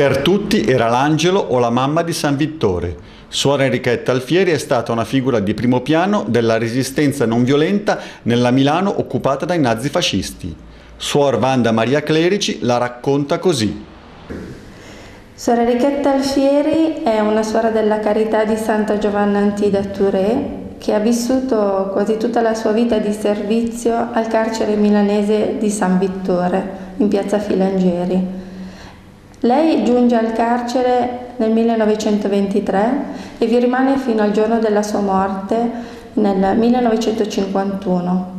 Per tutti era l'angelo o la mamma di San Vittore. Suor Enrichetta Alfieri è stata una figura di primo piano della resistenza non violenta nella Milano occupata dai nazifascisti. Suor Vanda Maria Clerici la racconta così. Suor Enrichetta Alfieri è una suora della carità di Santa Giovanna Antida Touré che ha vissuto quasi tutta la sua vita di servizio al carcere milanese di San Vittore in piazza Filangeri. Lei giunge al carcere nel 1923 e vi rimane fino al giorno della sua morte nel 1951.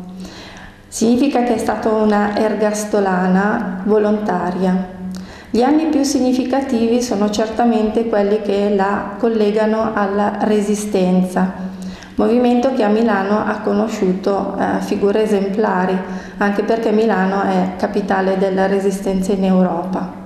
Significa che è stata una ergastolana volontaria. Gli anni più significativi sono certamente quelli che la collegano alla resistenza, movimento che a Milano ha conosciuto eh, figure esemplari, anche perché Milano è capitale della resistenza in Europa.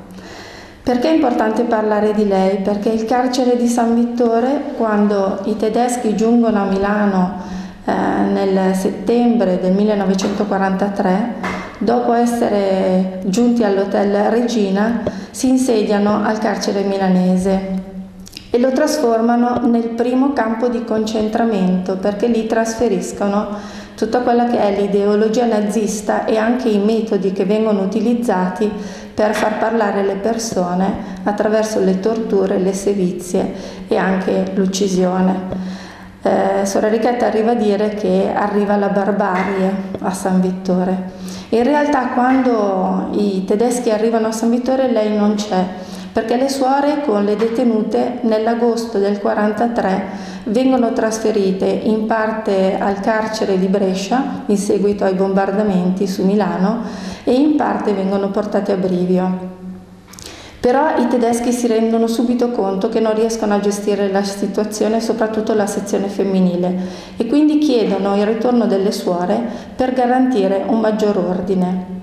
Perché è importante parlare di lei? Perché il carcere di San Vittore, quando i tedeschi giungono a Milano eh, nel settembre del 1943, dopo essere giunti all'hotel Regina, si insediano al carcere milanese e lo trasformano nel primo campo di concentramento perché lì trasferiscono tutta quella che è l'ideologia nazista e anche i metodi che vengono utilizzati per far parlare le persone attraverso le torture, le sevizie e anche l'uccisione. Eh, Sora Richetta arriva a dire che arriva la barbarie a San Vittore. In realtà quando i tedeschi arrivano a San Vittore lei non c'è, perché le suore con le detenute nell'agosto del 43 vengono trasferite in parte al carcere di Brescia in seguito ai bombardamenti su Milano e in parte vengono portate a Brivio. Però i tedeschi si rendono subito conto che non riescono a gestire la situazione, soprattutto la sezione femminile, e quindi chiedono il ritorno delle suore per garantire un maggior ordine.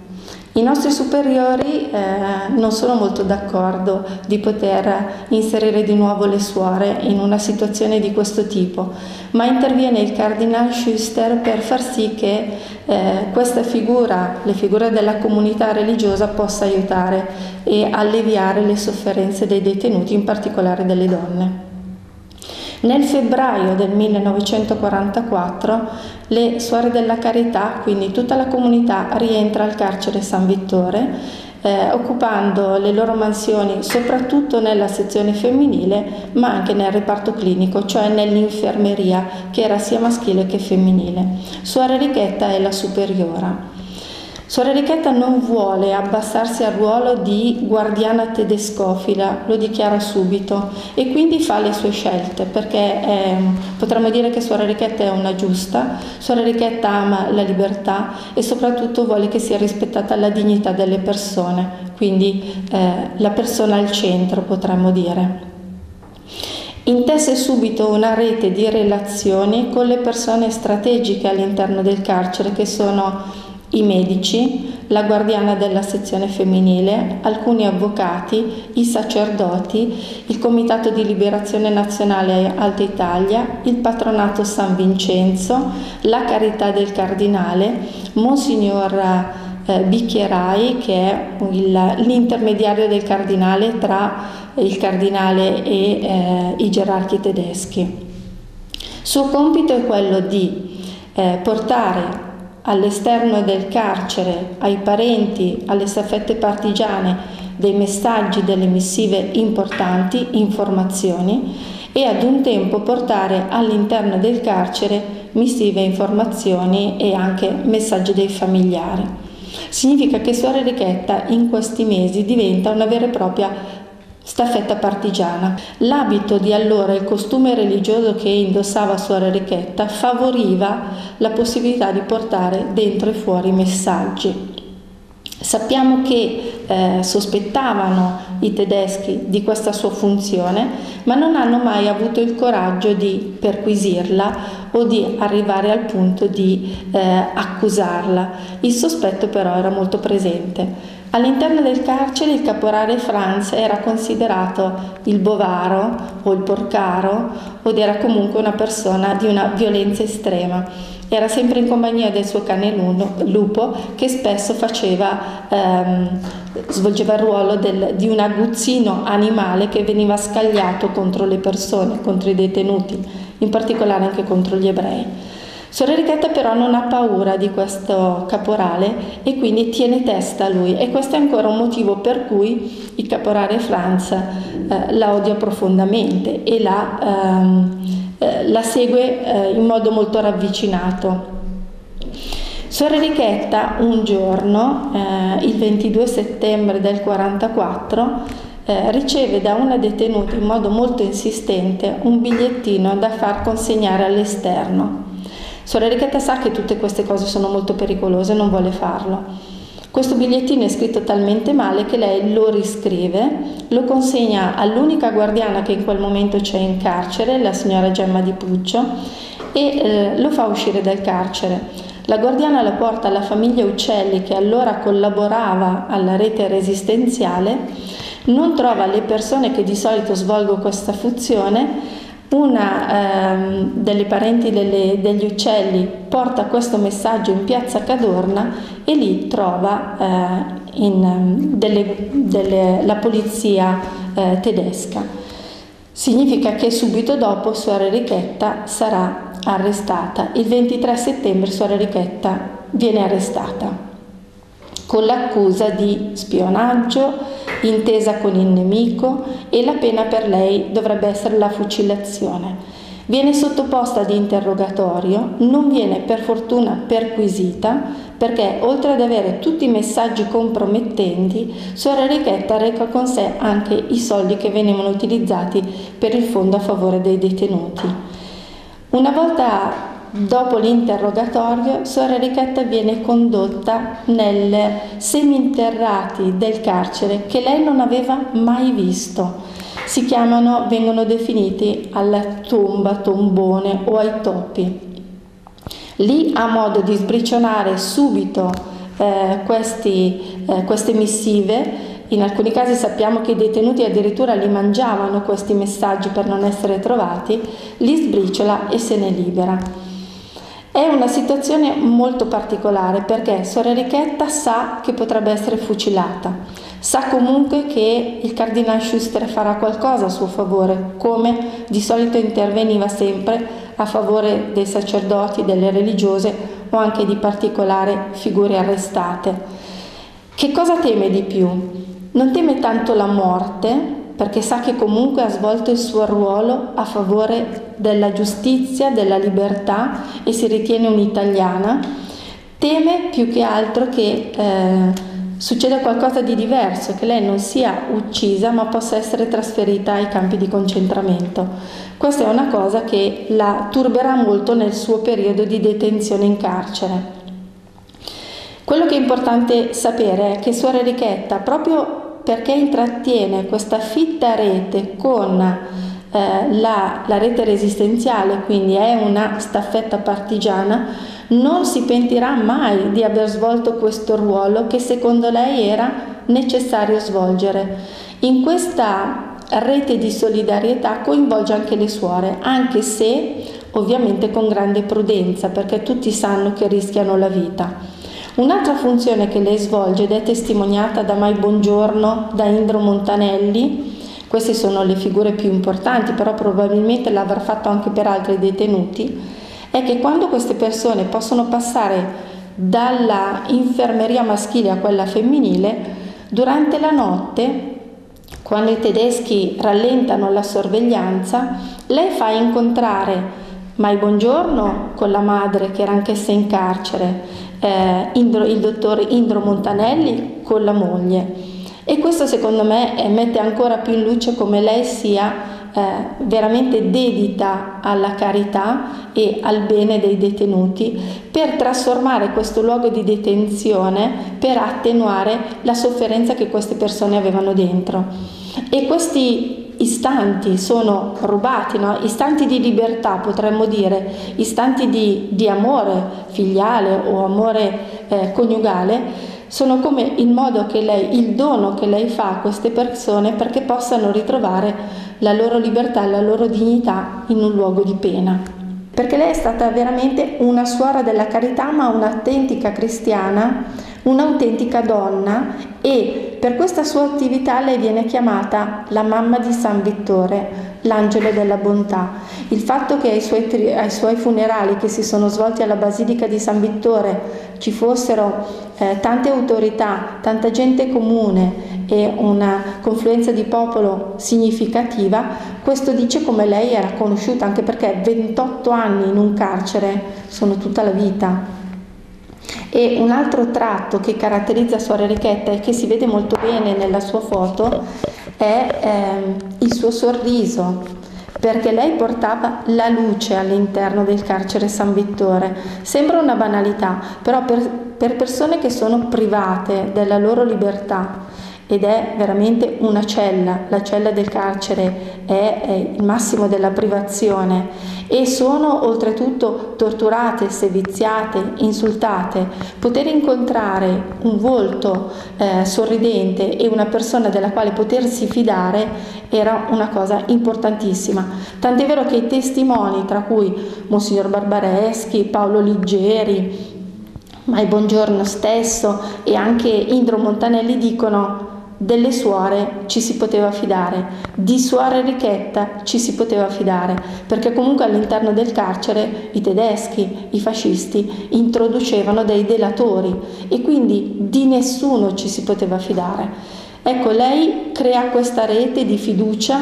I nostri superiori eh, non sono molto d'accordo di poter inserire di nuovo le suore in una situazione di questo tipo, ma interviene il cardinal Schuster per far sì che eh, questa figura, le figure della comunità religiosa, possa aiutare e alleviare le sofferenze dei detenuti, in particolare delle donne. Nel febbraio del 1944 le Suore della Carità, quindi tutta la comunità, rientra al carcere San Vittore, eh, occupando le loro mansioni soprattutto nella sezione femminile, ma anche nel reparto clinico, cioè nell'infermeria, che era sia maschile che femminile. Suora Richetta è la superiora. Suor Enrichetta non vuole abbassarsi al ruolo di guardiana tedescofila, lo dichiara subito, e quindi fa le sue scelte, perché è, potremmo dire che Suor Enrichetta è una giusta, Suor Enrichetta ama la libertà e soprattutto vuole che sia rispettata la dignità delle persone, quindi eh, la persona al centro, potremmo dire. Intesse subito una rete di relazioni con le persone strategiche all'interno del carcere che sono i medici, la guardiana della sezione femminile, alcuni avvocati, i sacerdoti, il Comitato di Liberazione Nazionale Alta Italia, il Patronato San Vincenzo, la Carità del Cardinale, Monsignor eh, Bicchierai che è il, l'intermediario del Cardinale tra il Cardinale e eh, i gerarchi tedeschi. Suo compito è quello di eh, portare all'esterno del carcere, ai parenti, alle staffette partigiane, dei messaggi, delle missive importanti, informazioni e ad un tempo portare all'interno del carcere missive, informazioni e anche messaggi dei familiari. Significa che Suor Enrichetta in questi mesi diventa una vera e propria Staffetta partigiana. L'abito di allora, il costume religioso che indossava Suor Enrichetta favoriva la possibilità di portare dentro e fuori messaggi. Sappiamo che eh, sospettavano i tedeschi di questa sua funzione, ma non hanno mai avuto il coraggio di perquisirla o di arrivare al punto di eh, accusarla. Il sospetto però era molto presente. All'interno del carcere il caporale Franz era considerato il bovaro o il porcaro ed era comunque una persona di una violenza estrema era sempre in compagnia del suo cane lupo che spesso faceva, ehm, svolgeva il ruolo del, di un aguzzino animale che veniva scagliato contro le persone, contro i detenuti, in particolare anche contro gli ebrei. Suor Enrichetta però non ha paura di questo caporale e quindi tiene testa a lui e questo è ancora un motivo per cui il caporale Franz eh, la odia profondamente e la, ehm, eh, la segue eh, in modo molto ravvicinato. Suor Enrichetta un giorno, eh, il 22 settembre del 44, eh, riceve da una detenuta in modo molto insistente un bigliettino da far consegnare all'esterno. Suor Enrichetta sa che tutte queste cose sono molto pericolose e non vuole farlo. Questo bigliettino è scritto talmente male che lei lo riscrive, lo consegna all'unica guardiana che in quel momento c'è in carcere, la signora Gemma di Puccio, e eh, lo fa uscire dal carcere. La guardiana la porta alla famiglia Uccelli che allora collaborava alla rete resistenziale, non trova le persone che di solito svolgono questa funzione una ehm, delle parenti delle, degli uccelli porta questo messaggio in piazza Cadorna e lì trova eh, in, ehm, delle, delle, la polizia eh, tedesca. Significa che subito dopo Suora Enrichetta sarà arrestata. Il 23 settembre Suora Enrichetta viene arrestata con l'accusa di spionaggio, intesa con il nemico e la pena per lei dovrebbe essere la fucilazione. Viene sottoposta ad interrogatorio, non viene per fortuna perquisita perché oltre ad avere tutti i messaggi compromettenti, Suora Enrichetta reca con sé anche i soldi che venivano utilizzati per il fondo a favore dei detenuti. Una volta Dopo l'interrogatorio, Suor Enrichetta viene condotta nel seminterrati del carcere che lei non aveva mai visto. Si chiamano, vengono definiti alla tomba, tombone o ai topi. Lì ha modo di sbriciolare subito eh, questi, eh, queste missive in alcuni casi sappiamo che i detenuti addirittura li mangiavano questi messaggi per non essere trovati, li sbriciola e se ne libera. È una situazione molto particolare perché Sor Enrichetta sa che potrebbe essere fucilata, sa comunque che il Cardinal Schuster farà qualcosa a suo favore, come di solito interveniva sempre a favore dei sacerdoti, delle religiose o anche di particolari figure arrestate. Che cosa teme di più? Non teme tanto la morte, perché sa che comunque ha svolto il suo ruolo a favore della giustizia, della libertà e si ritiene un'italiana, teme più che altro che eh, succeda qualcosa di diverso, che lei non sia uccisa ma possa essere trasferita ai campi di concentramento. Questa è una cosa che la turberà molto nel suo periodo di detenzione in carcere. Quello che è importante sapere è che Suor Enrichetta, proprio perché intrattiene questa fitta rete con eh, la, la, rete resistenziale, quindi è una staffetta partigiana, non si pentirà mai di aver svolto questo ruolo che secondo lei era necessario svolgere. In questa rete di solidarietà coinvolge anche le suore, anche se ovviamente con grande prudenza, perché tutti sanno che rischiano la vita. Un'altra funzione che lei svolge ed è testimoniata da Mai Buongiorno, da Indro Montanelli, queste sono le figure più importanti, però probabilmente l'avrà fatto anche per altri detenuti, è che quando queste persone possono passare dalla infermeria maschile a quella femminile, durante la notte, quando i tedeschi rallentano la sorveglianza, lei fa incontrare Mai Buongiorno con la madre che era anch'essa in carcere eh, Indro, il dottor Indro Montanelli con la moglie. E questo secondo me eh, mette ancora più in luce come lei sia eh, veramente dedita alla carità e al bene dei detenuti per trasformare questo luogo di detenzione per attenuare la sofferenza che queste persone avevano dentro. E questi istanti sono rubati, no? istanti di libertà potremmo dire, istanti di, di amore filiale o amore eh, coniugale, sono come il modo che lei, il dono che lei fa a queste persone perché possano ritrovare la loro libertà, la loro dignità in un luogo di pena. perché lei è stata veramente una suora della carità, ma un'autentica cristiana, un'autentica donna e per questa sua attività lei viene chiamata la mamma di San Vittore, l'angelo della bontà. Il fatto che ai suoi, ai suoi, funerali che si sono svolti alla Basilica di San Vittore ci fossero eh, tante autorità, tanta gente comune e una confluenza di popolo significativa, questo dice come lei era conosciuta, anche perché 28 anni in un carcere sono tutta la vita. E un altro tratto che caratterizza Suora Enrichetta e che si vede molto bene nella sua foto è eh, il suo sorriso, perché lei portava la luce all'interno del carcere San Vittore. Sembra una banalità, però per, per persone che sono private della loro libertà ed è veramente una cella, la cella del carcere è, è il massimo della privazione e sono oltretutto torturate, seviziate, insultate. Poter incontrare un volto eh, sorridente e una persona della quale potersi fidare era una cosa importantissima. Tant'è vero che i testimoni, tra cui Monsignor Barbareschi, Paolo Liggeri, Mai Buongiorno stesso e anche Indro Montanelli dicono delle suore ci si poteva fidare, di suora Enrichetta ci si poteva fidare, perché comunque all'interno del carcere i tedeschi, i fascisti introducevano dei delatori e quindi di nessuno ci si poteva fidare. Ecco, lei crea questa rete di fiducia,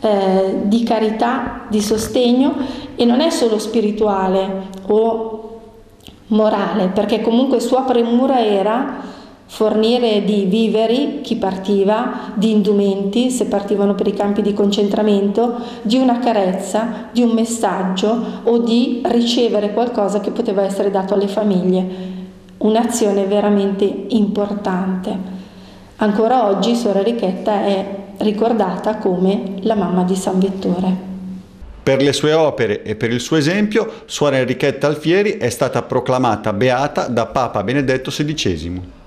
eh, di carità, di sostegno e non è solo spirituale o morale, perché comunque sua premura era fornire di viveri chi partiva, di indumenti se partivano per i campi di concentramento, di una carezza, di un messaggio o di ricevere qualcosa che poteva essere dato alle famiglie. Un'azione veramente importante. Ancora oggi Sora Richetta è ricordata come la mamma di San Vittore. Per le sue opere e per il suo esempio, Suora Enrichetta Alfieri è stata proclamata beata da Papa Benedetto XVI.